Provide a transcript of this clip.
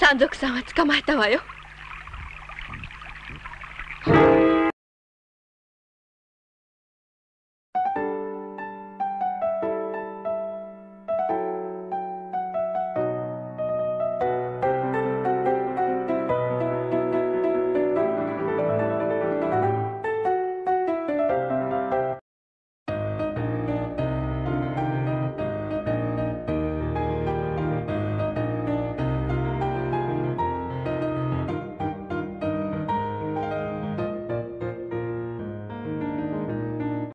山賊さんは捕まえたわよ。